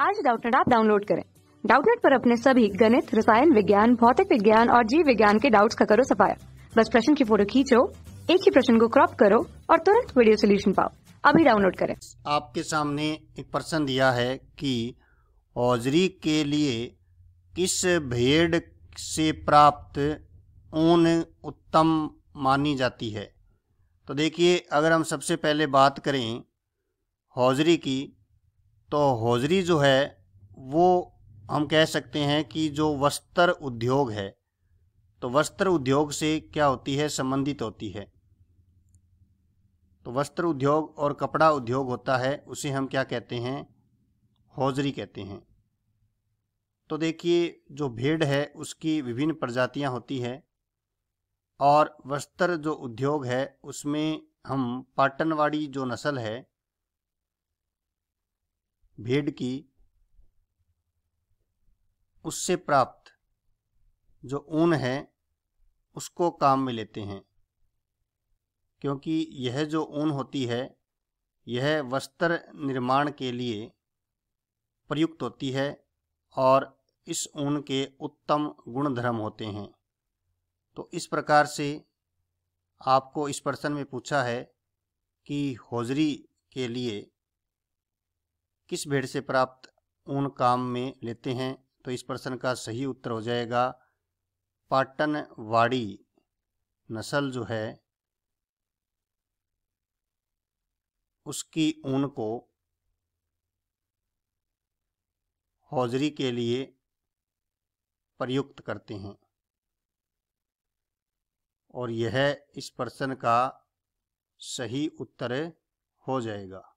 आज डाउटनेट आप डाउनलोड करें। डाउटनेट पर अपने सभी गणित, रसायन विज्ञान, भौतिक विज्ञान और जीव विज्ञान के डाउट्स का करो सफाया। बस प्रश्न की फ़ोटो खींचो, एक ही प्रश्न को क्रॉप करो और तुरंत वीडियो सोल्यूशन पाओ। अभी डाउनलोड करें। आपके सामने एक प्रश्न दिया है कि हौजरी के लिए किस भेड़ से प्राप्त ऊन उत्तम मानी जाती है? तो देखिए, अगर हम सबसे पहले बात करें हौजरी की तो हौजरी जो है, वो हम कह सकते हैं कि जो वस्त्र उद्योग है तो वस्त्र उद्योग से क्या होती है, संबंधित होती है। तो वस्त्र उद्योग और कपड़ा उद्योग होता है, उसे हम क्या कहते हैं, हौजरी कहते हैं। तो देखिए, जो भेड़ है, उसकी विभिन्न प्रजातियाँ होती है और वस्त्र जो उद्योग है, उसमें हम पाटनवाड़ी जो नस्ल है भेड़ की उससे प्राप्त जो ऊन है, उसको काम में लेते हैं। क्योंकि यह जो ऊन होती है, यह वस्त्र निर्माण के लिए प्रयुक्त होती है और इस ऊन के उत्तम गुणधर्म होते हैं। तो इस प्रकार से आपको इस प्रश्न में पूछा है कि होजरी के लिए किस भेड़ से प्राप्त ऊन काम में लेते हैं? तो इस प्रश्न का सही उत्तर हो जाएगा, पाटनवाड़ी, नस्ल जो है, उसकी ऊन को हौजरी के लिए प्रयुक्त करते हैं। और यह इस प्रश्न का सही उत्तर हो जाएगा।